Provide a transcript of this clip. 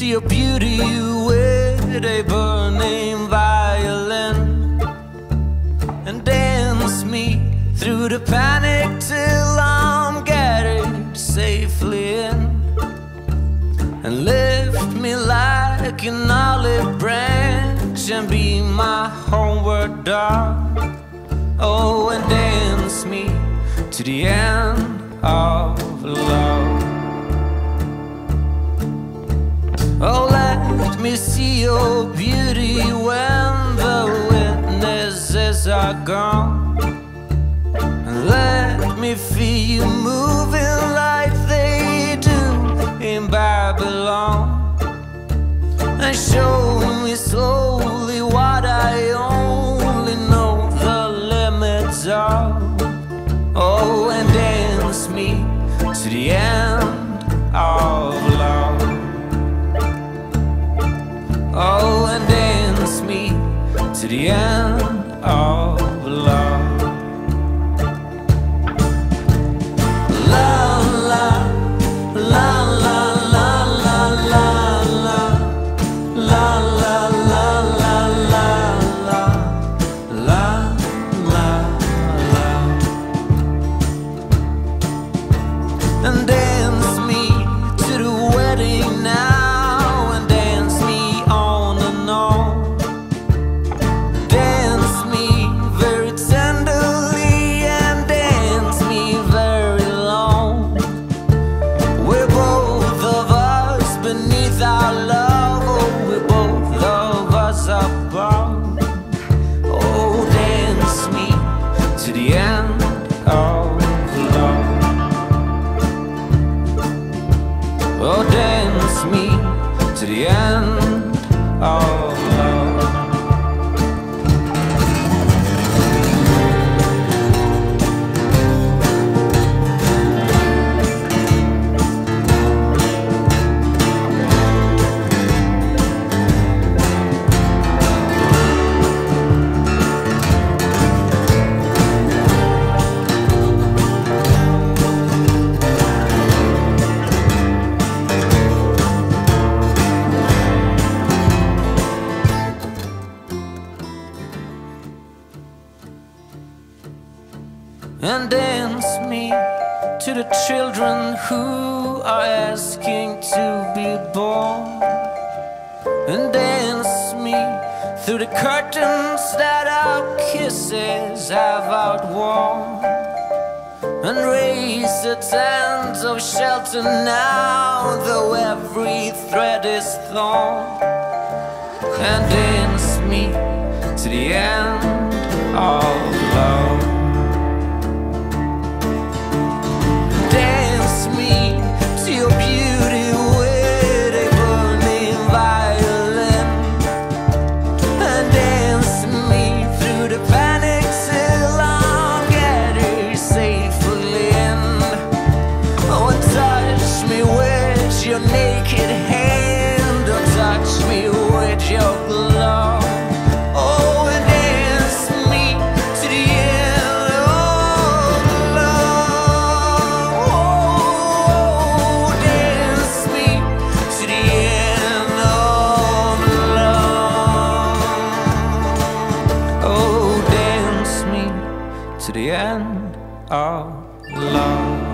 to your beauty with a burning violin and dance me through the panic till I'm getting safely in and lift me like an olive branch and be my homeward dog. Oh, and dance me to the end of love. Oh, let me see your beauty when the witnesses are gone. Let me feel you moving like they do in Babylon. And show me slowly what I only know the limits of. Oh, and dance me to the end of to the end the end of and dance me to the children who are asking to be born. And dance me through the curtains that our kisses have outworn. And raise the tent of shelter now though every thread is thorn. And dance me to the end to the end of love.